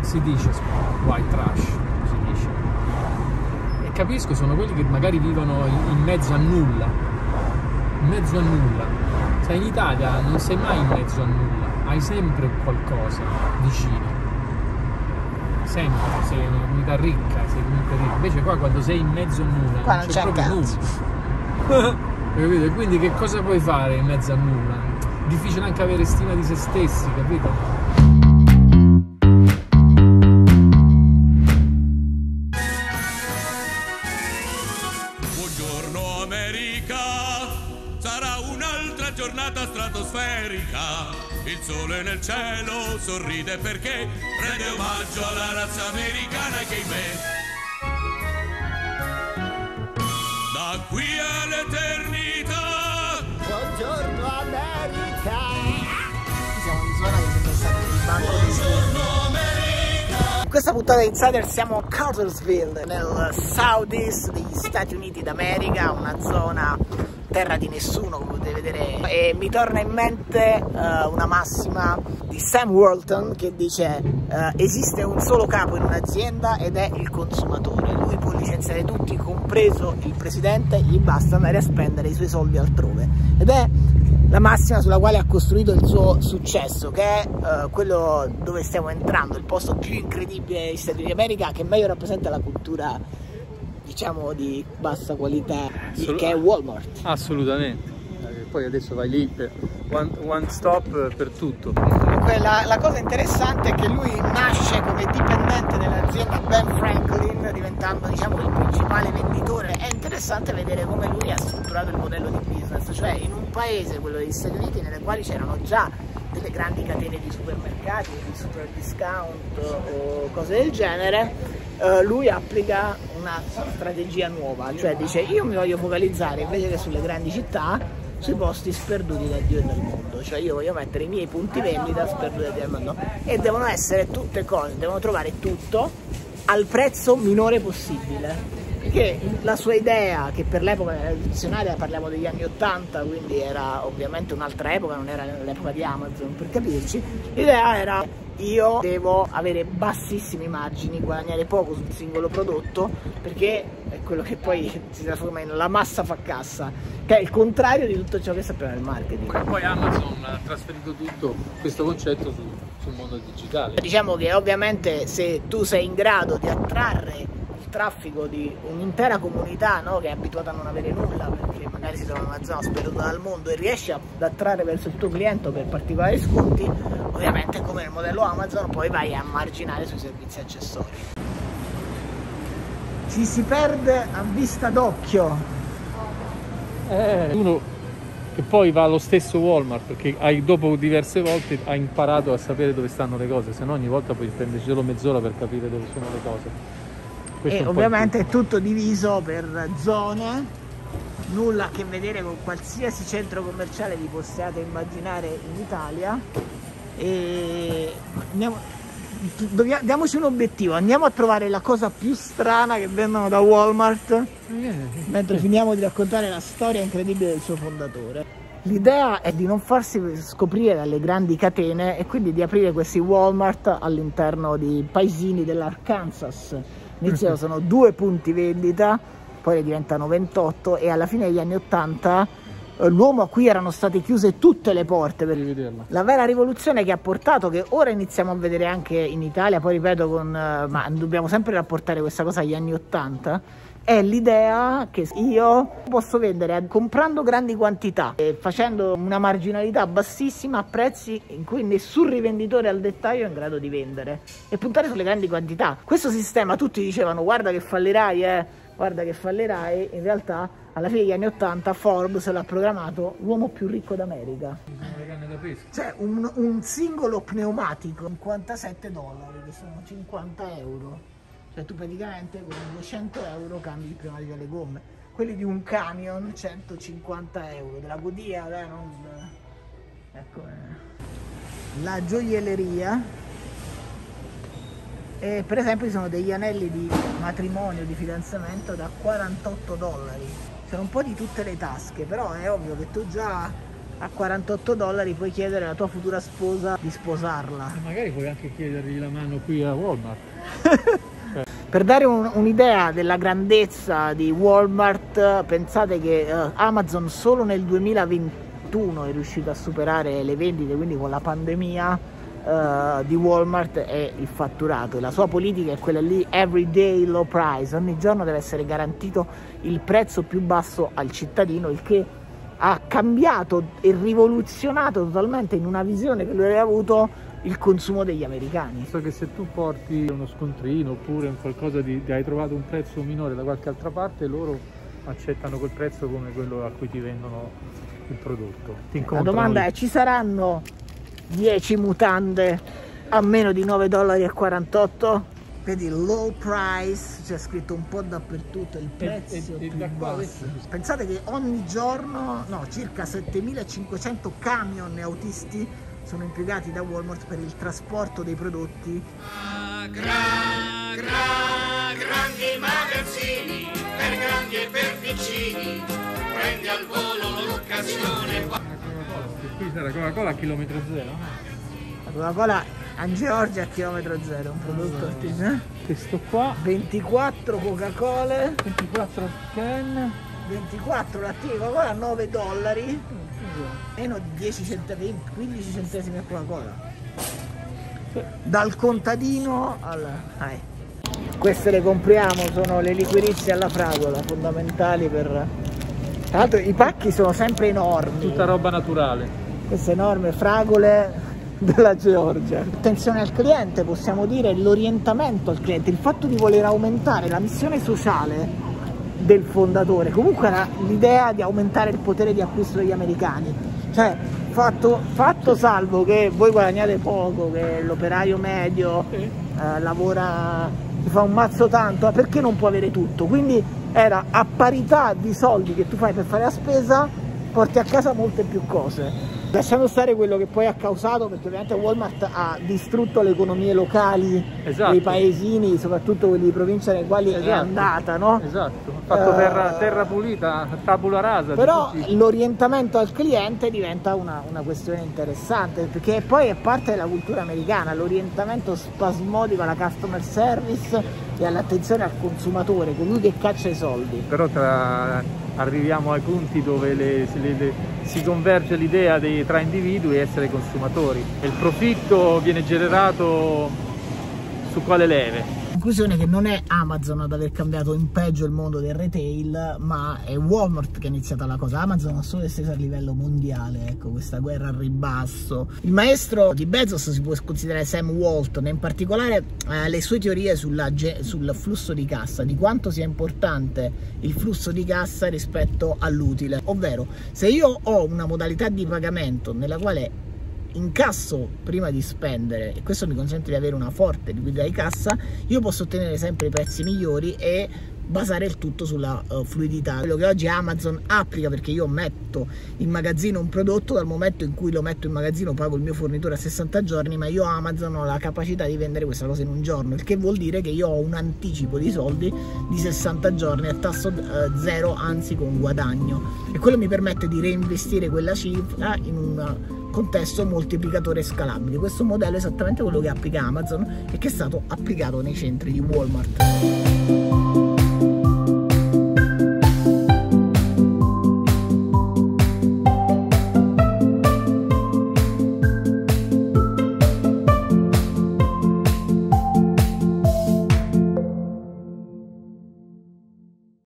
si dice white trash, si dice. E capisco, sono quelli che magari vivono in mezzo a nulla, in mezzo a nulla. Sai, in Italia non sei mai in mezzo a nulla, hai sempre qualcosa vicino. Sempre, sei una comunità ricca, sei comunque ricca. Invece qua quando sei in mezzo a nulla, Qua non c'è, c'è proprio nulla. capito? E Quindi che cosa puoi fare in mezzo a nulla? Difficile anche avere stima di se stessi, capito? Giornata stratosferica. Il sole nel cielo sorride perché rende omaggio alla razza americana che in me. Da qui all'eternità. Buongiorno America! Buongiorno America. In questa puntata di Insider siamo a Cartersville, nel southeast degli Stati Uniti d'America, una zona terra di nessuno, come potete vedere. E mi torna in mente eh, una massima di Sam Walton che dice eh, esiste un solo capo in un'azienda ed è il consumatore. Lui può licenziare tutti, compreso il presidente, gli basta andare a spendere i suoi soldi altrove. Ed è la massima sulla quale ha costruito il suo successo, che è eh, quello dove stiamo entrando, il posto più incredibile degli Stati Uniti d'America, che meglio rappresenta la cultura, diciamo, di bassa qualità, Assolut- che è Walmart. Assolutamente. Eh, Poi adesso vai lì per one, one stop per tutto. La, la cosa interessante è che lui nasce come dipendente dell'azienda Ben Franklin, diventando diciamo il principale venditore. È interessante vedere come lui ha strutturato il modello di business, cioè in un paese, quello degli Stati Uniti, nelle quali c'erano già delle grandi catene di supermercati, di super discount o cose del genere, eh, lui applica una strategia nuova, cioè dice io mi voglio focalizzare invece che sulle grandi città sui posti sperduti da Dio e dal mondo, cioè io voglio mettere i miei punti vendita sperduti da Dio e dal mondo e devono essere tutte cose, devono trovare tutto al prezzo minore possibile. Perché la sua idea, che per l'epoca era rivoluzionaria, parliamo degli anni 80, quindi era ovviamente un'altra epoca, non era l'epoca di Amazon per capirci, l'idea era io devo avere bassissimi margini, guadagnare poco sul singolo prodotto, perché è quello che poi si trasforma in la massa fa cassa, che è il contrario di tutto ciò che sappiamo del marketing. E poi Amazon ha trasferito tutto questo concetto su- sul mondo digitale. Diciamo che ovviamente se tu sei in grado di attrarre traffico di un'intera comunità no, che è abituata a non avere nulla perché magari si trova in una zona sperduta dal mondo e riesci ad attrarre verso il tuo cliente per particolari sconti, ovviamente come nel modello Amazon poi vai a marginare sui servizi accessori. Ci si perde a vista d'occhio. Eh, uno che poi va allo stesso Walmart perché hai, dopo diverse volte hai imparato a sapere dove stanno le cose, se no ogni volta puoi spenderci solo mezz'ora per capire dove sono le cose. Questo e ovviamente è tutto diviso per zone, nulla a che vedere con qualsiasi centro commerciale vi possiate immaginare in Italia. E andiamo- dobbiamo- diamoci un obiettivo, andiamo a trovare la cosa più strana che vendono da Walmart mentre finiamo di raccontare la storia incredibile del suo fondatore. L'idea è di non farsi scoprire dalle grandi catene e quindi di aprire questi Walmart all'interno di paesini dell'Arkansas. Iniziano sono due punti vendita, poi ne diventano 28 e alla fine degli anni 80 eh, l'uomo a cui erano state chiuse tutte le porte per la vera rivoluzione che ha portato, che ora iniziamo a vedere anche in Italia, poi ripeto, con, eh, ma dobbiamo sempre rapportare questa cosa agli anni 80, è l'idea che io posso vendere a- comprando grandi quantità e facendo una marginalità bassissima a prezzi in cui nessun rivenditore al dettaglio è in grado di vendere e puntare sulle grandi quantità. Questo sistema tutti dicevano guarda che fallirai, eh, guarda che fallirai, in realtà alla fine degli anni 80 Forbes l'ha programmato l'uomo più ricco d'America. Sono le canne da pesca. Cioè un, un singolo pneumatico 57 dollari che sono 50 euro. Cioè tu praticamente con 200 euro cambi il pneumatico alle gomme. Quelli di un camion 150 euro. Della Godia, dai, non... Ecco. eh. La gioielleria. E per esempio ci sono degli anelli di matrimonio, di fidanzamento da 48 dollari. Sono un po' di tutte le tasche, però è ovvio che tu già a 48 dollari puoi chiedere alla tua futura sposa di sposarla. Magari puoi anche chiedergli la mano qui a Walmart. Per dare un- un'idea della grandezza di Walmart, pensate che eh, Amazon solo nel 2021 è riuscito a superare le vendite, quindi con la pandemia eh, di Walmart è il fatturato. E La sua politica è quella lì, everyday low price, ogni giorno deve essere garantito il prezzo più basso al cittadino, il che ha cambiato e rivoluzionato totalmente in una visione che lui aveva avuto il consumo degli americani. So che se tu porti uno scontrino oppure un qualcosa di, di- hai trovato un prezzo minore da qualche altra parte, loro accettano quel prezzo come quello a cui ti vendono il prodotto. Ti La domanda lì. è: ci saranno 10 mutande a meno di 9,48 dollari? Vedi low price, c'è scritto un po' dappertutto il prezzo e- e più da qua basso. Pensate che ogni giorno, no, circa 7500 camion e autisti sono impiegati da Walmart per il trasporto dei prodotti Gra, gra, grandi magazzini, per grandi e per piccini, prendi al volo l'occasione. Qui sarà Coca-Cola a chilometro zero. La Coca-Cola a Georgia a chilometro zero, un prodotto artigianale. Questo qua, 24 Coca-Cola, 24 can. 24 lattine Coca-Cola a 9 dollari, meno di 10 centesimi, 15 centesimi a Coca-Cola. Dal contadino al... dai. Queste le compriamo, sono le liquirizie alla fragola, fondamentali per... Tra l'altro i pacchi sono sempre enormi. Tutta roba naturale. queste enorme fragole della Georgia. Attenzione al cliente, possiamo dire l'orientamento al cliente, il fatto di voler aumentare la missione sociale del fondatore, comunque era l'idea di aumentare il potere di acquisto degli americani. Cioè, fatto, fatto salvo che voi guadagnate poco, che l'operaio medio eh, lavora, fa un mazzo tanto, eh, perché non può avere tutto? Quindi era a parità di soldi che tu fai per fare la spesa, porti a casa molte più cose. Lasciando stare quello che poi ha causato, perché ovviamente Walmart ha distrutto le economie locali Esatto. dei paesini, soprattutto quelli di provincia nei quali è Esatto. andata, no? Esatto, ha fatto Eh, terra, terra pulita, tabula rasa. Però l'orientamento al cliente diventa una, una questione interessante perché poi è parte della cultura americana, l'orientamento spasmodico alla customer service e all'attenzione al consumatore, colui che caccia i soldi. Però tra- arriviamo ai punti dove le- si, le- le- si converge l'idea tra individui e essere consumatori. Il profitto viene generato su quale leve? Conclusione che non è Amazon ad aver cambiato in peggio il mondo del retail, ma è Walmart che ha iniziato la cosa. Amazon ha solo esteso a livello mondiale, ecco, questa guerra al ribasso. Il maestro di Bezos si può considerare Sam Walton, in particolare eh, le sue teorie sulla sul flusso di cassa, di quanto sia importante il flusso di cassa rispetto all'utile. Ovvero, se io ho una modalità di pagamento nella quale incasso prima di spendere e questo mi consente di avere una forte liquidità di cassa, io posso ottenere sempre i prezzi migliori e basare il tutto sulla eh, fluidità. Quello che oggi Amazon applica perché io metto in magazzino un prodotto, dal momento in cui lo metto in magazzino pago il mio fornitore a 60 giorni, ma io Amazon ho la capacità di vendere questa cosa in un giorno, il che vuol dire che io ho un anticipo di soldi di 60 giorni a tasso eh, zero, anzi con guadagno. E quello mi permette di reinvestire quella cifra in un contesto moltiplicatore scalabile. Questo modello è esattamente quello che applica Amazon e che è stato applicato nei centri di Walmart.